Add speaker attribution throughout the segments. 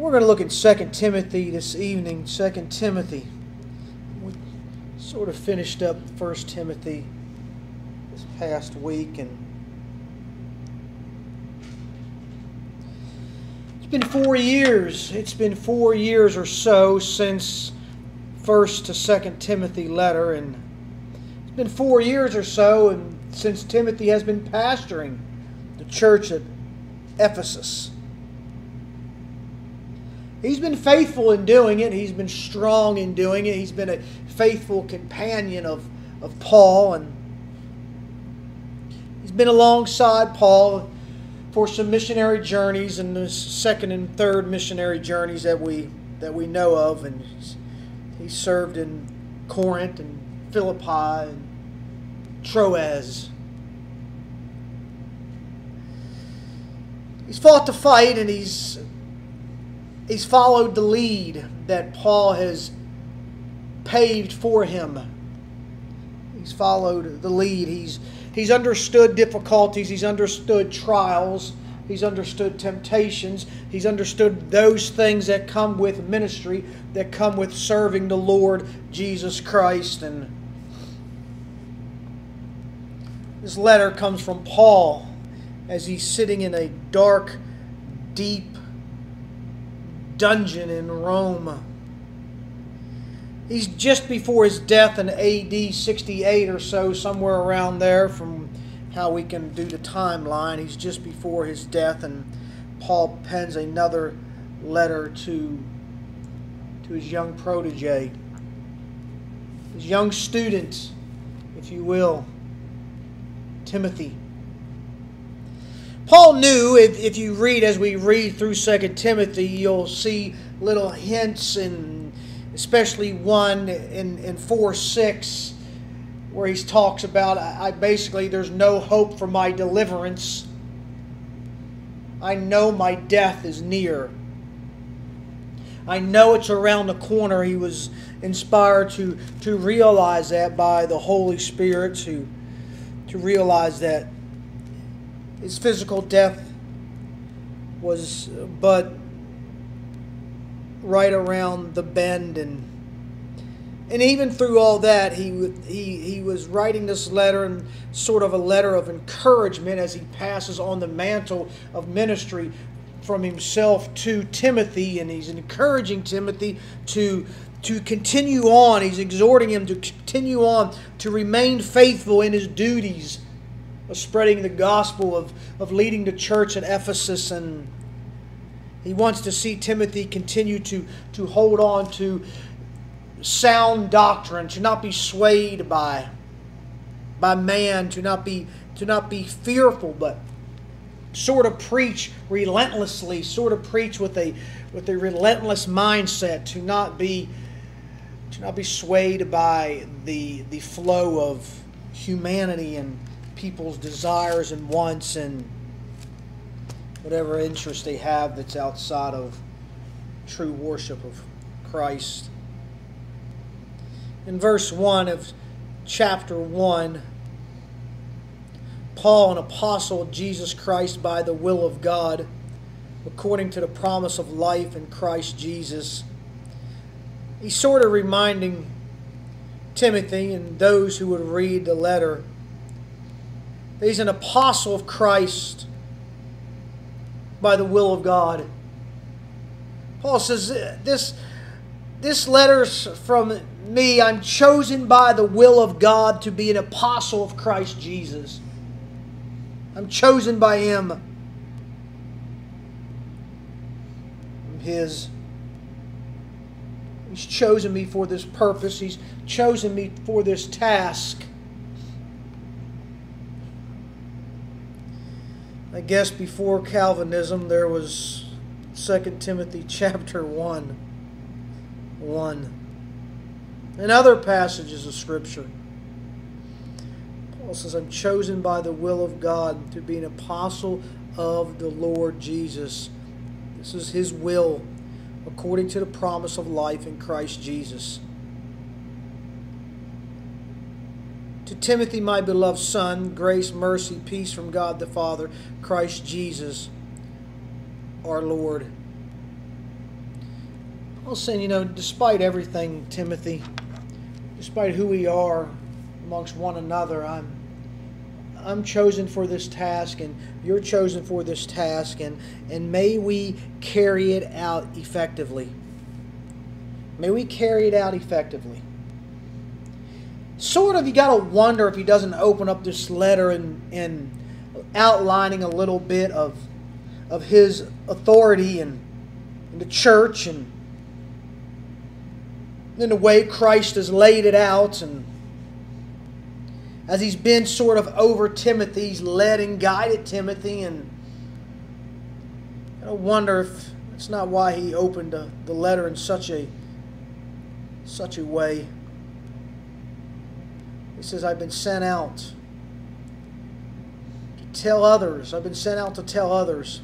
Speaker 1: We're going to look at 2 Timothy this evening. 2 Timothy. We sort of finished up 1 Timothy this past week and it's been 4 years. It's been 4 years or so since 1st to 2nd Timothy letter and it's been 4 years or so and since Timothy has been pastoring the church at Ephesus. He's been faithful in doing it. He's been strong in doing it. He's been a faithful companion of, of Paul. And he's been alongside Paul for some missionary journeys and the second and third missionary journeys that we that we know of. And he served in Corinth and Philippi and Troas. He's fought the fight and he's he's followed the lead that Paul has paved for him. He's followed the lead. He's he's understood difficulties, he's understood trials, he's understood temptations, he's understood those things that come with ministry, that come with serving the Lord Jesus Christ and this letter comes from Paul as he's sitting in a dark, deep dungeon in Rome. He's just before his death in AD 68 or so, somewhere around there, from how we can do the timeline. He's just before his death, and Paul pens another letter to, to his young protege, his young student, if you will, Timothy. Paul knew, if, if you read, as we read through 2 Timothy, you'll see little hints, and especially one in, in 4 6, where he talks about, I basically, there's no hope for my deliverance. I know my death is near. I know it's around the corner. He was inspired to, to realize that by the Holy Spirit, to, to realize that his physical death was but right around the bend and and even through all that he he he was writing this letter and sort of a letter of encouragement as he passes on the mantle of ministry from himself to Timothy and he's encouraging Timothy to to continue on. He's exhorting him to continue on to remain faithful in his duties of spreading the gospel, of, of leading the church at Ephesus. And he wants to see Timothy continue to, to hold on to sound doctrine, to not be swayed by, by man, to not be, to not be fearful, but sort of preach relentlessly, sort of preach with a, with a relentless mindset, to not be, to not be swayed by the, the flow of humanity and people's desires and wants and whatever interest they have that's outside of true worship of Christ. In verse 1 of chapter 1, Paul, an apostle of Jesus Christ by the will of God, according to the promise of life in Christ Jesus, he's sort of reminding Timothy and those who would read the letter He's an apostle of Christ by the will of God. Paul says, This, this letter's from me. I'm chosen by the will of God to be an apostle of Christ Jesus. I'm chosen by Him. I'm His. He's chosen me for this purpose. He's chosen me for this task. I guess before Calvinism there was 2 Timothy chapter 1 1 and other passages of scripture. Paul says, I'm chosen by the will of God to be an apostle of the Lord Jesus. This is his will according to the promise of life in Christ Jesus. Timothy, my beloved son, grace, mercy, peace from God the Father, Christ Jesus, our Lord. Well, saying, you know, despite everything, Timothy, despite who we are amongst one another, I'm I'm chosen for this task and you're chosen for this task and and may we carry it out effectively. May we carry it out effectively. Sort of you gotta wonder if he doesn't open up this letter and and outlining a little bit of of his authority and in the church and in the way Christ has laid it out and as he's been sort of over Timothy, he's led and guided Timothy and I wonder if it's not why he opened the letter in such a such a way. He says, I've been sent out to tell others. I've been sent out to tell others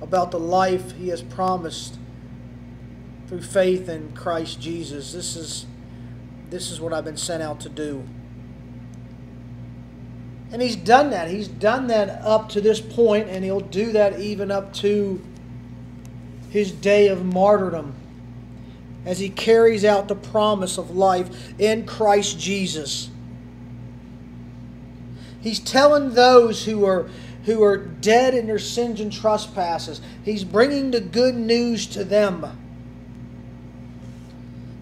Speaker 1: about the life he has promised through faith in Christ Jesus. This is this is what I've been sent out to do. And he's done that. He's done that up to this point, and he'll do that even up to his day of martyrdom as he carries out the promise of life in Christ Jesus. He's telling those who are who are dead in their sins and trespasses. He's bringing the good news to them.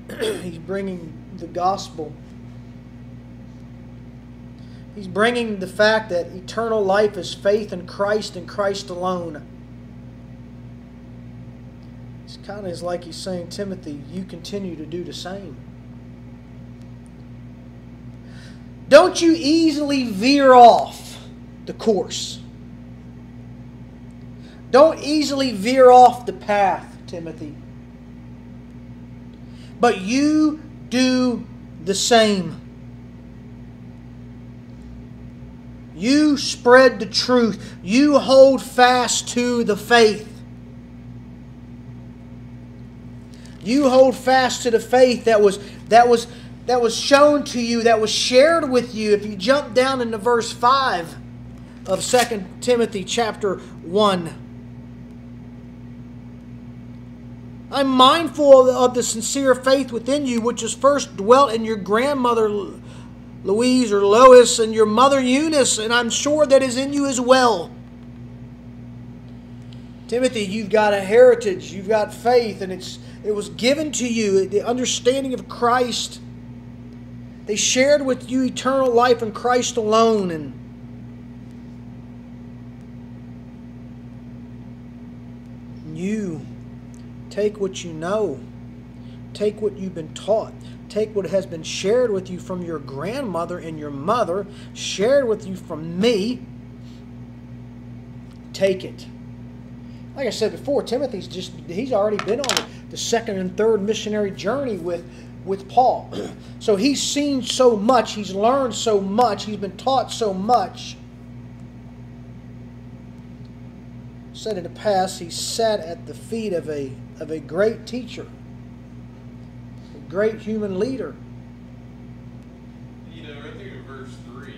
Speaker 1: He's bringing the gospel. He's bringing the fact that eternal life is faith in Christ and Christ alone. Kind of is like he's saying, Timothy, you continue to do the same. Don't you easily veer off the course. Don't easily veer off the path, Timothy. But you do the same. You spread the truth. You hold fast to the faith. You hold fast to the faith that was that was that was shown to you, that was shared with you. If you jump down into verse 5 of 2 Timothy chapter 1. I'm mindful of the sincere faith within you, which has first dwelt in your grandmother Louise or Lois and your mother Eunice, and I'm sure that is in you as well. Timothy, you've got a heritage, you've got faith, and it's it was given to you, the understanding of Christ. They shared with you eternal life in Christ alone, and you Take what you know. Take what you've been taught. Take what has been shared with you from your grandmother and your mother, shared with you from me. Take it. Like I said before, Timothy's just he's already been on the second and third missionary journey with with Paul. So he's seen so much, he's learned so much, he's been taught so much said in the past, he sat at the feet of a, of a great teacher, a great human leader.
Speaker 2: You know, right there in verse 3,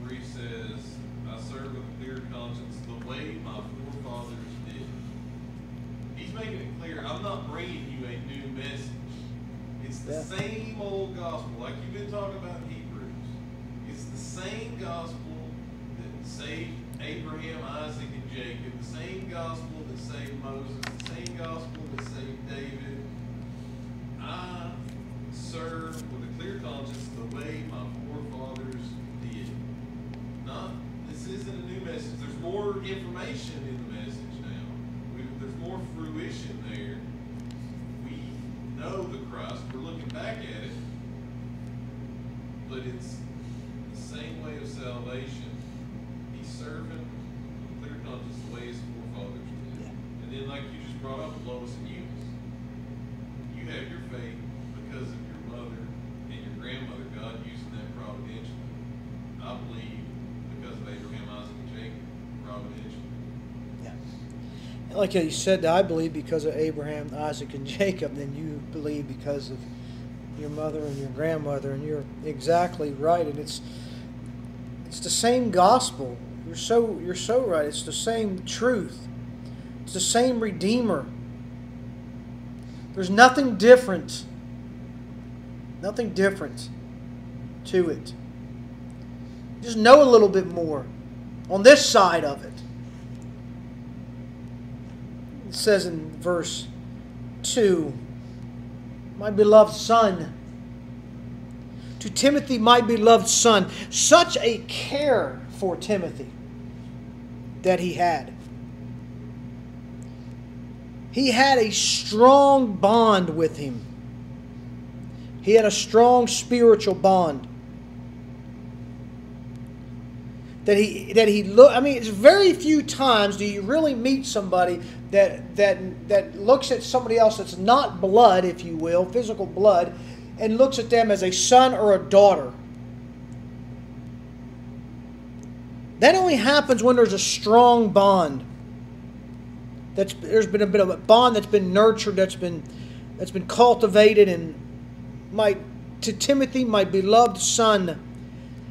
Speaker 2: where he says, I serve with a clear conscience the way my forefathers did. He's making it clear, I'm not bringing you a new message. It's the yeah. same old gospel, like you've been talking about Hebrews. It's the same gospel that saved Abraham, Isaac, and Jacob, the same gospel that saved Moses, the same gospel that saved David. I serve with a clear conscience the way my forefathers did. Not, this isn't a new message. There's more information in the message now. We, there's more fruition there. We know the Christ. We're looking back at it. But it's the same way of salvation servant, clear conscience, the way his forefathers did. Yeah. And then, like you just brought up, Lois and Eunice, you have your faith because of your mother and your grandmother, God using that providentially. I believe because of Abraham, Isaac, and Jacob, providentially.
Speaker 1: Yeah. Like you said, I believe because of Abraham, Isaac, and Jacob, then you believe because of your mother and your grandmother, and you're exactly right. And it's it's the same gospel you're so you're so right. It's the same truth. It's the same Redeemer. There's nothing different. Nothing different to it. Just know a little bit more on this side of it. It says in verse 2 My beloved son, to Timothy, my beloved son, such a care for Timothy that he had. He had a strong bond with him. He had a strong spiritual bond. That he that he look I mean it's very few times do you really meet somebody that that that looks at somebody else that's not blood, if you will, physical blood, and looks at them as a son or a daughter. That only happens when there's a strong bond. That's there's been a bit of a bond that's been nurtured, that's been that's been cultivated, and my to Timothy, my beloved son,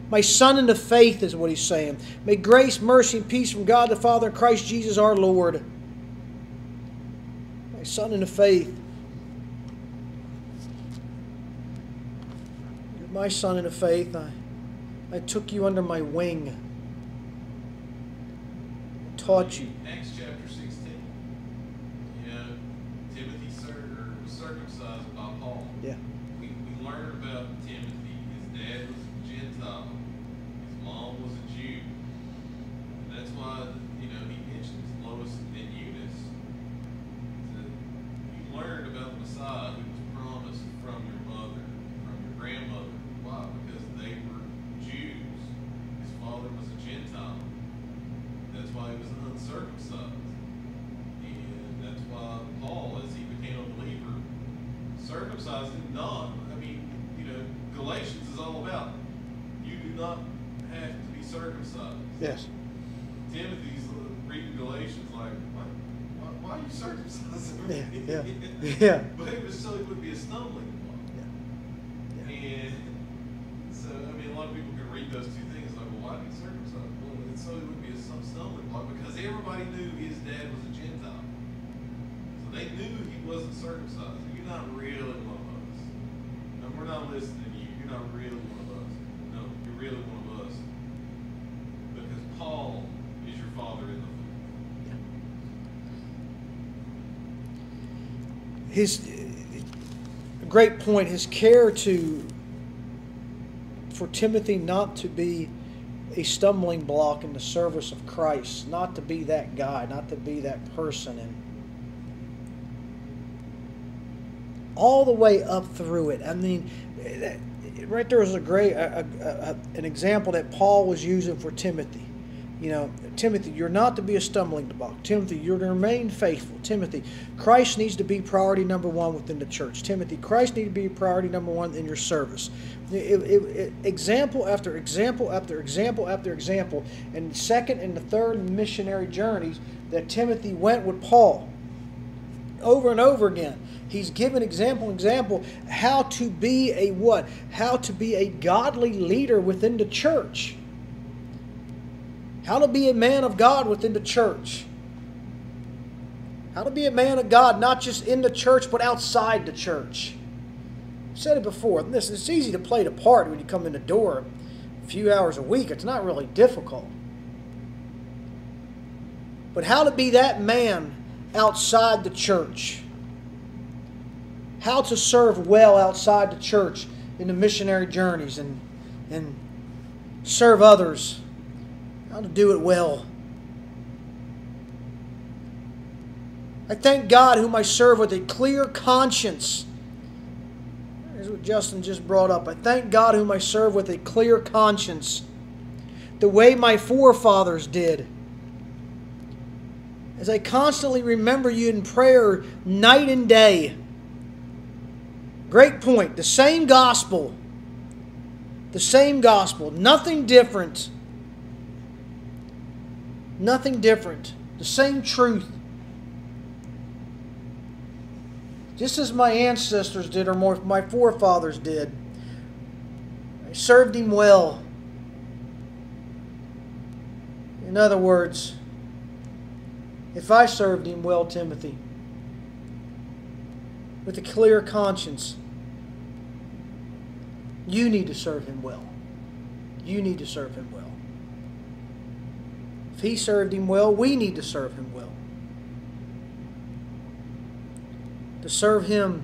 Speaker 1: my son in the faith is what he's saying. May grace, mercy, and peace from God the Father and Christ Jesus our Lord. My son in the faith. You're my son in the faith. I, I took you under my wing. I taught you.
Speaker 2: Acts chapter 16. You know, Timothy cir- was circumcised by Paul.
Speaker 1: Yeah.
Speaker 2: We, we learn about Timothy. His dad was a Gentile. His mom was a Jew. And that's why, you know, he mentions Lois and Eunice. That you learned about the Messiah who was promised from your mother, from your grandmother. Why? Because they were Jews. His father was a Gentile. That's why he was uncircumcised. And that's why Paul, as he became a believer, circumcised him not. I mean, you know, Galatians is all about you do not have to be circumcised.
Speaker 1: Yes.
Speaker 2: Timothy's reading Galatians like, why, why, why are you circumcised?
Speaker 1: Yeah, yeah, yeah.
Speaker 2: But it was so it would be a stumbling block.
Speaker 1: Yeah.
Speaker 2: And so, I mean, a lot of people can read those two things like, well, why be circumcised? Well, it's so it would be a stumbling block because everybody knew his dad was a Gentile. So they knew he wasn't circumcised. You're not really one of us. And we're not listening to you. You're not really one of us. No, you're really one of us. Because Paul is your father in the faith.
Speaker 1: his great point, his care to for Timothy not to be a stumbling block in the service of Christ, not to be that guy, not to be that person, and all the way up through it. I mean, right there was a great a, a, a, an example that Paul was using for Timothy. You know, Timothy, you're not to be a stumbling block. Timothy, you're to remain faithful. Timothy, Christ needs to be priority number one within the church. Timothy, Christ needs to be priority number one in your service. It- it- it- example after example after example after example. And second and the third missionary journeys that Timothy went with Paul over and over again. He's given example example how to be a what? How to be a godly leader within the church. How to be a man of God within the church. How to be a man of God not just in the church but outside the church. I've said it before. Listen, it's easy to play the part when you come in the door a few hours a week. It's not really difficult. But how to be that man outside the church. How to serve well outside the church in the missionary journeys and, and serve others. How to do it well. I thank God whom I serve with a clear conscience. Here's what Justin just brought up. I thank God whom I serve with a clear conscience, the way my forefathers did. As I constantly remember you in prayer night and day. Great point. The same gospel. The same gospel. Nothing different. Nothing different. The same truth. Just as my ancestors did, or more, my forefathers did. I served him well. In other words, if I served him well, Timothy, with a clear conscience, you need to serve him well. You need to serve him well. If he served him well, we need to serve him well. To serve him,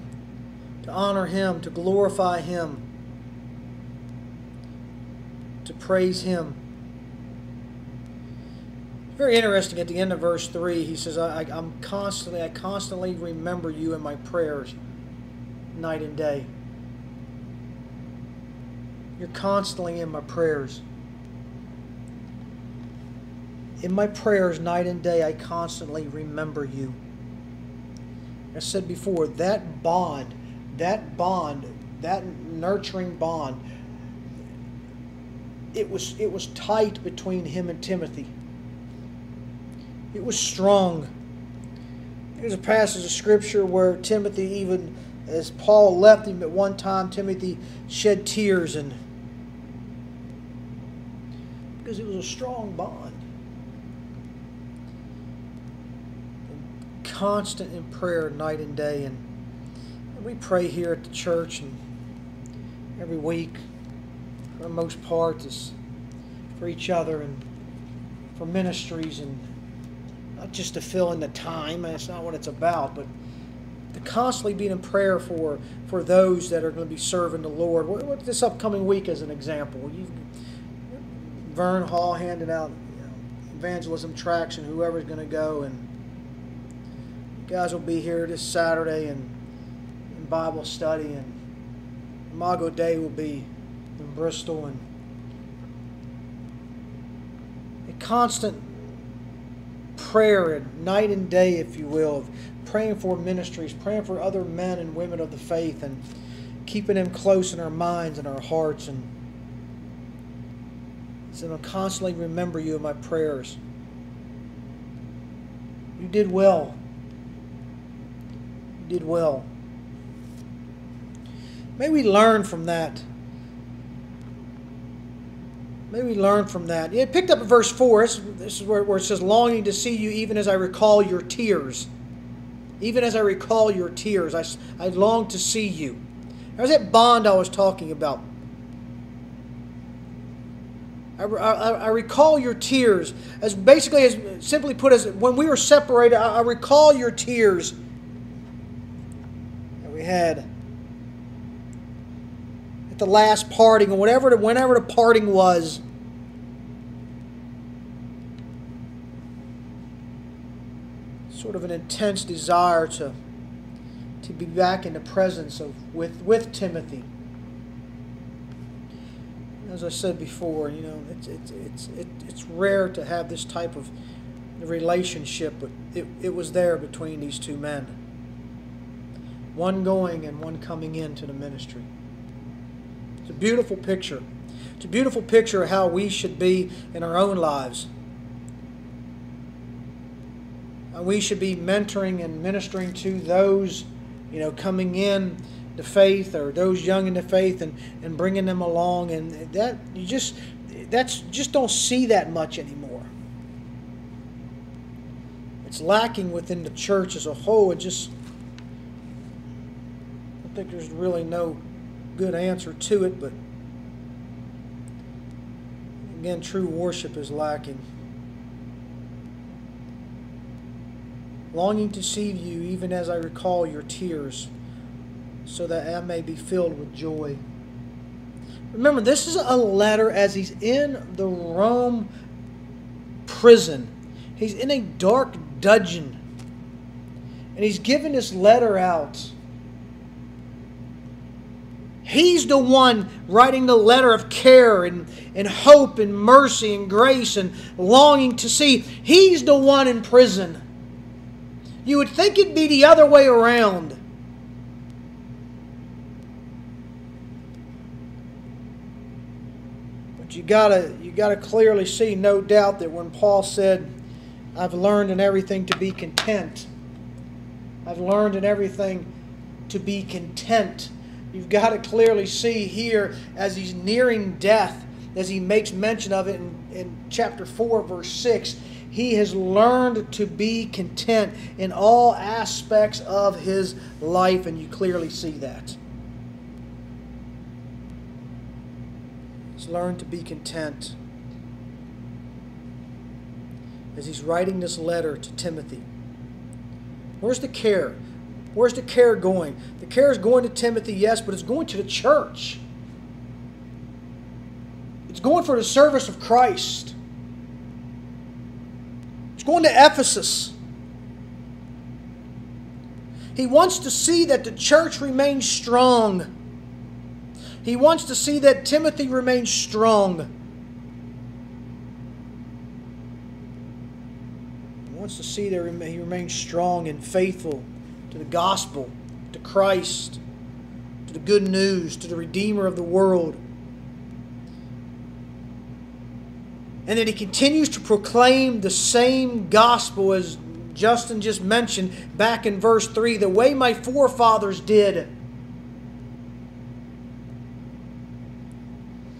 Speaker 1: to honor him, to glorify him, to praise him. Very interesting at the end of verse 3, he says, I, am constantly, I constantly remember you in my prayers night and day. You're constantly in my prayers. In my prayers, night and day, I constantly remember you. I said before, that bond, that bond, that nurturing bond, it was, it was tight between him and Timothy. It was strong. There's a passage of scripture where Timothy, even as Paul left him at one time, Timothy shed tears and because it was a strong bond. Constant in prayer night and day. And we pray here at the church and every week, for the most part, is for each other and for ministries and not just to fill in the time. That's not what it's about, but to constantly be in prayer for for those that are going to be serving the Lord. What, what this upcoming week, as an example, you Vern Hall handing out you know, evangelism tracts and whoever's going to go and guys will be here this Saturday and in Bible study, and Imago Dei will be in Bristol, and a constant prayer night and day, if you will, of praying for ministries, praying for other men and women of the faith, and keeping them close in our minds and our hearts, and so I'll constantly remember you in my prayers. You did well did well. May we learn from that. May we learn from that. It picked up at verse 4. This is where, it says, Longing to see you even as I recall your tears. Even as I recall your tears, I, I long to see you. There's that bond I was talking about. I, I, I, recall your tears as basically as simply put as when we were separated I, I recall your tears had at the last parting or whatever the, whenever the parting was. Sort of an intense desire to to be back in the presence of with with Timothy. As I said before, you know, it's it's it's it, it's rare to have this type of relationship, but it, it was there between these two men one going and one coming into the ministry. It's a beautiful picture. It's a beautiful picture of how we should be in our own lives. And we should be mentoring and ministering to those, you know, coming in the faith or those young in the faith and, and bringing them along. And that, you just, that's, just don't see that much anymore. It's lacking within the church as a whole. It just, think there's really no good answer to it, but again, true worship is lacking. Longing to see you, even as I recall your tears, so that I may be filled with joy. Remember, this is a letter as he's in the Rome prison. He's in a dark dungeon. And he's giving this letter out He's the one writing the letter of care and, and hope and mercy and grace and longing to see. He's the one in prison. You would think it'd be the other way around. But you gotta you gotta clearly see, no doubt, that when Paul said, I've learned in everything to be content. I've learned in everything to be content You've got to clearly see here as he's nearing death, as he makes mention of it in, in chapter 4, verse 6. he has learned to be content in all aspects of his life, and you clearly see that. He's learned to be content as he's writing this letter to Timothy. Where's the care? Where's the care going? The care is going to Timothy, yes, but it's going to the church. It's going for the service of Christ. It's going to Ephesus. He wants to see that the church remains strong. He wants to see that Timothy remains strong. He wants to see that he remains strong and faithful to the gospel, to Christ, to the good news, to the Redeemer of the world. And that he continues to proclaim the same gospel as Justin just mentioned back in verse 3 the way my forefathers did.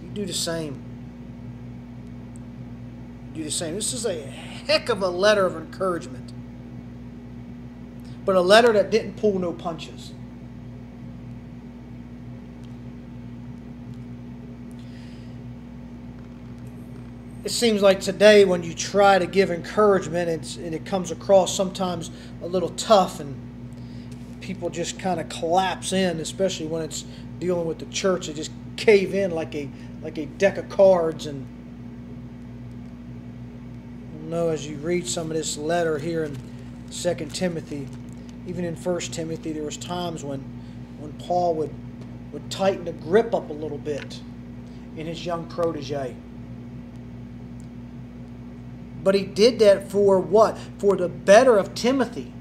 Speaker 1: You do the same. You do the same. This is a heck of a letter of encouragement but a letter that didn't pull no punches. It seems like today, when you try to give encouragement, and it comes across sometimes a little tough, and people just kind of collapse in, especially when it's dealing with the church. They just cave in like a like a deck of cards, and know as you read some of this letter here in Second Timothy even in First Timothy, there was times when, when Paul would, would tighten the grip up a little bit in his young protege. But he did that for what? For the better of Timothy.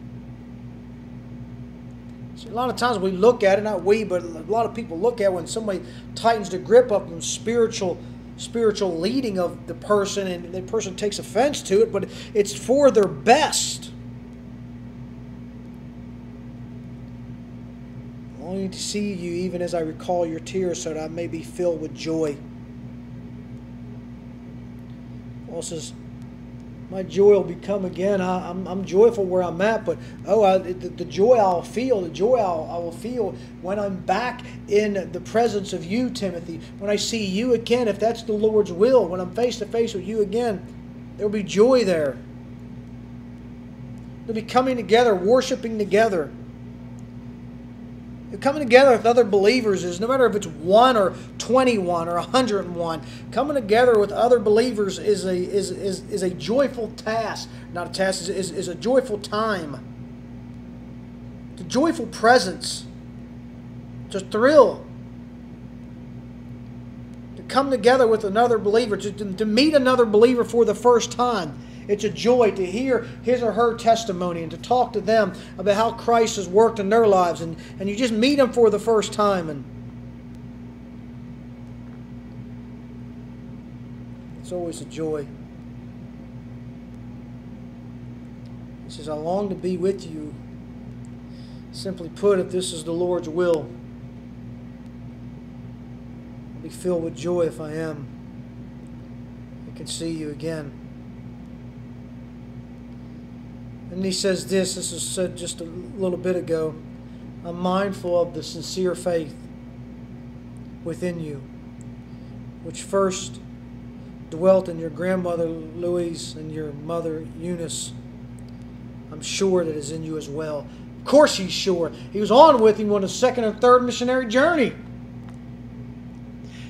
Speaker 1: See, a lot of times we look at it, not we, but a lot of people look at when somebody tightens the grip up on spiritual spiritual leading of the person and the person takes offense to it, but it's for their best. Longing to see you even as I recall your tears, so that I may be filled with joy. Paul says, My joy will become again. I, am I'm, I'm joyful where I'm at, but oh, I, the, the, joy I'll feel, the joy I'll, I will feel when I'm back in the presence of you, Timothy, when I see you again, if that's the Lord's will, when I'm face to face with you again, there will be joy there. They'll be coming together, worshiping together coming together with other believers is no matter if it's one or 21 or 101 coming together with other believers is a is, is, is a joyful task. Not a task is, is, a joyful time. A joyful presence. A thrill. To come together with another believer to, to meet another believer for the first time it's a joy to hear his or her testimony and to talk to them about how Christ has worked in their lives. And, and you just meet them for the first time. And it's always a joy. He says, I long to be with you. Simply put, if this is the Lord's will, I'll be filled with joy if I am. I can see you again. And he says this, this was said just a little bit ago. I'm mindful of the sincere faith within you, which first dwelt in your grandmother Louise and your mother Eunice. I'm sure that is in you as well. Of course, he's sure. He was on with him on a second and third missionary journey.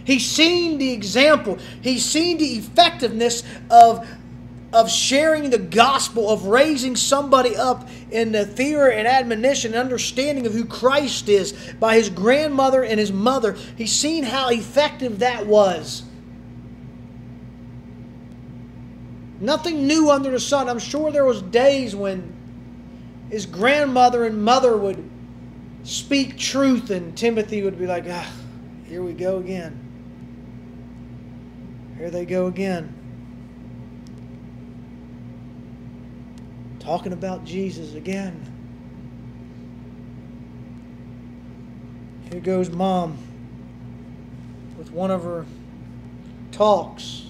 Speaker 1: He's seen the example, he's seen the effectiveness of of sharing the gospel, of raising somebody up in the fear and admonition and understanding of who Christ is by his grandmother and his mother. He's seen how effective that was. Nothing new under the sun. I'm sure there was days when his grandmother and mother would speak truth and Timothy would be like, ah, here we go again. Here they go again. Talking about Jesus again. Here goes mom with one of her talks.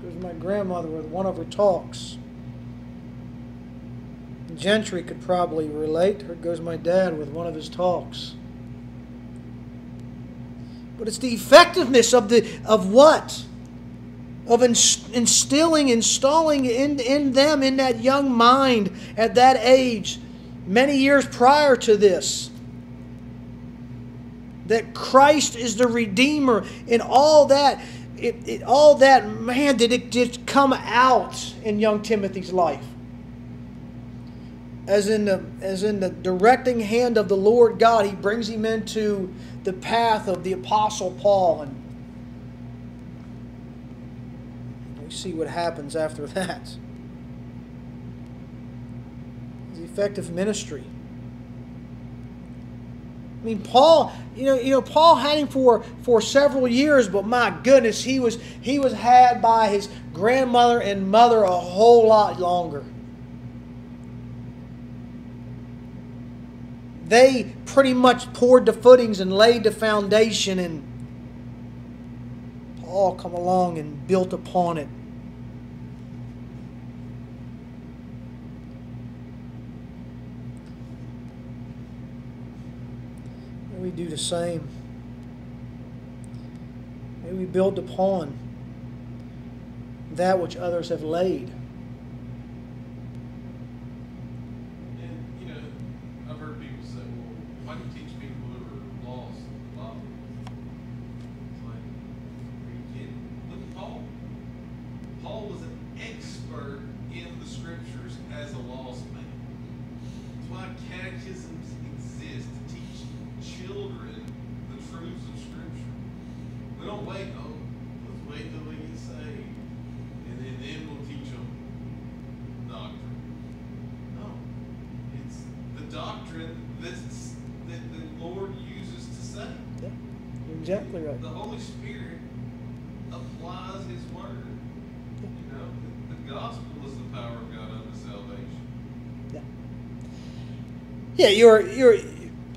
Speaker 1: Here goes my grandmother with one of her talks. Gentry could probably relate. Here goes my dad with one of his talks. But it's the effectiveness of the of what? Of instilling, installing in, in them, in that young mind at that age, many years prior to this, that Christ is the Redeemer and all that. It, it, all that, man, did it just come out in young Timothy's life? As in the as in the directing hand of the Lord God, He brings him into the path of the Apostle Paul, and we see what happens after that. The effective ministry. I mean, Paul, you know, you know, Paul had him for, for several years, but my goodness, he was he was had by his grandmother and mother a whole lot longer. They pretty much poured the footings and laid the foundation, and Paul come along and built upon it. Do the same. May we build upon that which others have laid. Exactly right.
Speaker 2: The Lord uses to say. The Holy Spirit applies His Word. You know, the, the gospel is the power of God unto salvation.
Speaker 1: Yeah. Yeah, you're you're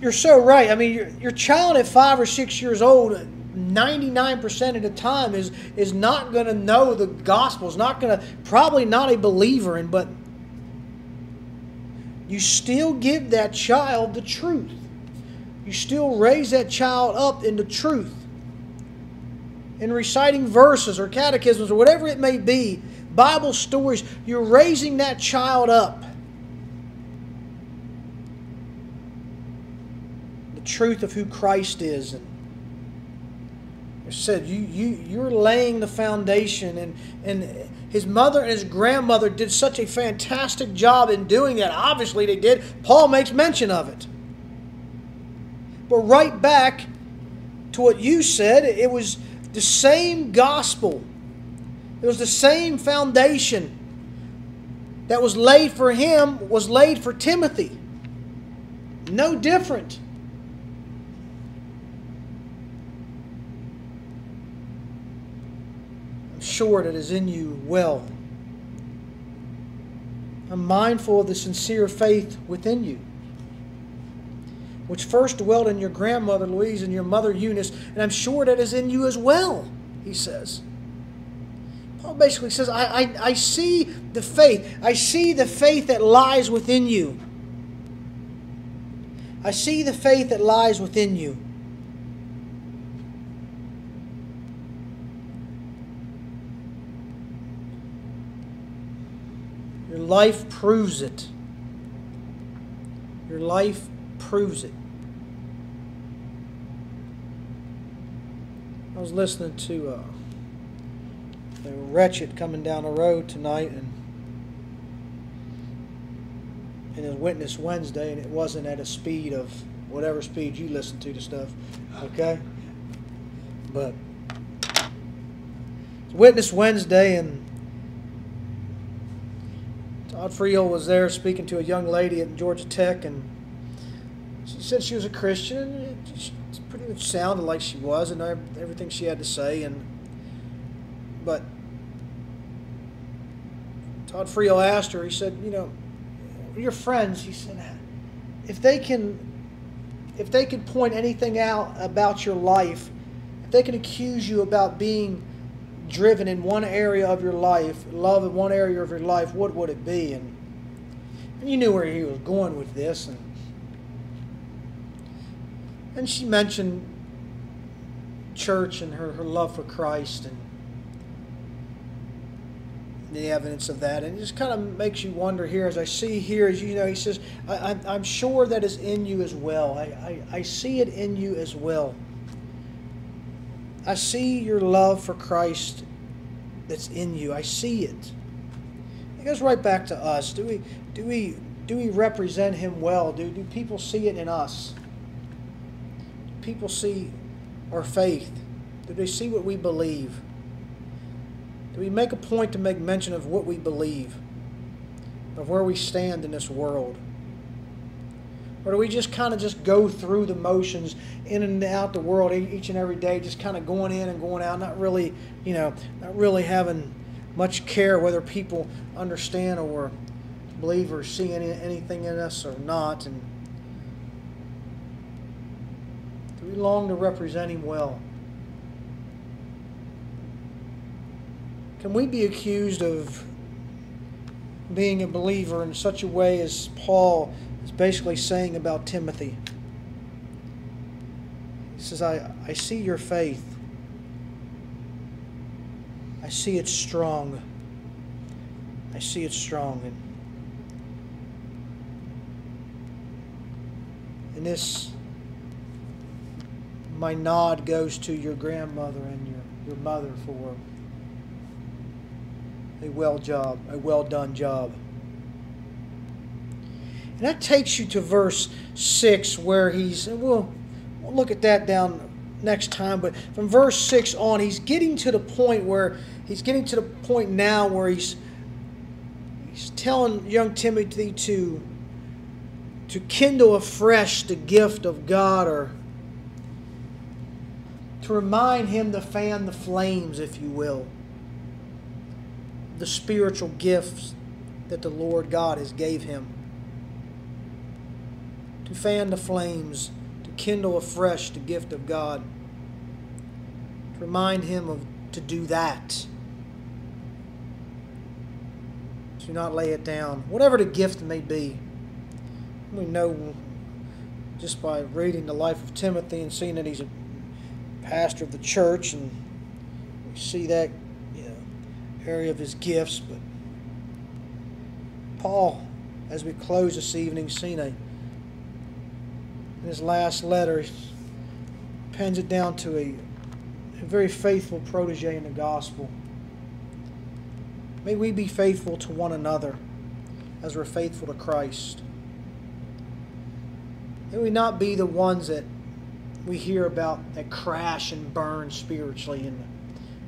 Speaker 1: you're so right. I mean, your your child at five or six years old. 99% of the time is is not going to know the gospel is not going to probably not a believer in but you still give that child the truth you still raise that child up in the truth. In reciting verses or catechisms or whatever it may be, Bible stories, you're raising that child up. The truth of who Christ is. And said, you, you, you're laying the foundation. And, and his mother and his grandmother did such a fantastic job in doing that. Obviously, they did. Paul makes mention of it. But right back to what you said, it was the same gospel. It was the same foundation that was laid for him was laid for Timothy. No different. Sure that is in you well. I'm mindful of the sincere faith within you which first dwelt in your grandmother Louise and your mother Eunice, and I'm sure that is in you as well, he says. Paul basically says, I, I, I see the faith. I see the faith that lies within you. I see the faith that lies within you. Life proves it. Your life proves it. I was listening to uh, the Wretched coming down the road tonight, and and was Witness Wednesday, and it wasn't at a speed of whatever speed you listen to the stuff, okay? But Witness Wednesday, and Todd Friel was there speaking to a young lady at Georgia Tech, and she said she was a Christian. She pretty much sounded like she was, and everything she had to say. And but Todd Friel asked her. He said, "You know, your friends." He said, "If they can, if they can point anything out about your life, if they can accuse you about being." Driven in one area of your life, love in one area of your life, what would it be? And And you knew where he was going with this. And, and she mentioned church and her, her love for Christ and the evidence of that. And it just kind of makes you wonder here, as I see here, as you know, he says, I, am sure that is in you as well. I, I, I see it in you as well. I see your love for Christ that's in you. I see it. It goes right back to us. Do we do we do we represent him well? Do do people see it in us? Do people see our faith? Do they see what we believe? Do we make a point to make mention of what we believe? Of where we stand in this world? Or do we just kind of just go through the motions in and out the world each and every day, just kind of going in and going out, not really, you know, not really having much care whether people understand or believe or see any, anything in us or not? And do we long to represent Him well? Can we be accused of being a believer in such a way as Paul is basically saying about Timothy? He says, I, I see your faith. I see it strong. I see it strong. And, and this, my nod goes to your grandmother and your, your mother for a well job, a well done job. And that takes you to verse 6 where he's, we'll, we'll look at that down next time, but from verse 6 on, he's getting to the point where, he's getting to the point now where he's, he's telling young Timothy to, to kindle afresh the gift of God or to remind him to fan the flames, if you will the spiritual gifts that the Lord God has gave him. To fan the flames, to kindle afresh the gift of God. To remind him of to do that. To not lay it down. Whatever the gift may be. We know just by reading the life of Timothy and seeing that he's a pastor of the church and we see that area of his gifts. But Paul, as we close this evening, seen a, in his last letter, pens it down to a, a very faithful protege in the gospel. May we be faithful to one another as we're faithful to Christ. May we not be the ones that we hear about that crash and burn spiritually in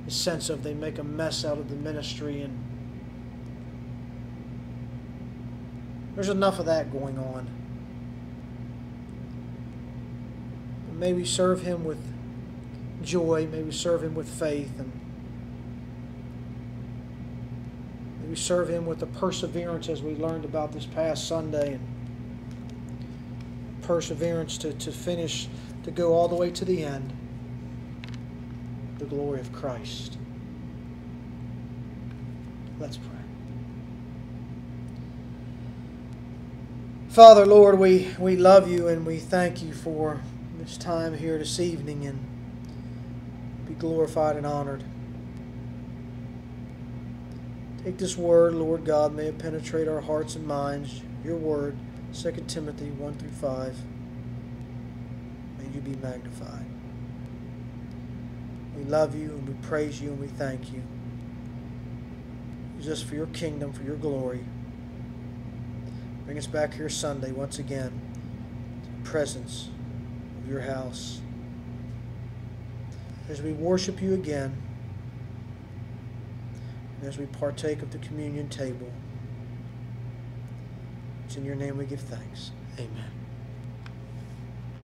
Speaker 1: the sense of they make a mess out of the ministry and there's enough of that going on. May we serve him with joy, may we serve him with faith and may we serve him with the perseverance as we learned about this past Sunday and perseverance to, to finish to go all the way to the end the glory of Christ. Let's pray. Father, Lord, we, we love you and we thank you for this time here this evening and be glorified and honored. Take this word, Lord God, may it penetrate our hearts and minds. Your word, 2 Timothy 1 through 5. May you be magnified. We love you and we praise you and we thank you. Just for your kingdom, for your glory. Bring us back here Sunday once again presence of your house. As we worship you again, and as we partake of the communion table, it's in your name we give thanks. Amen.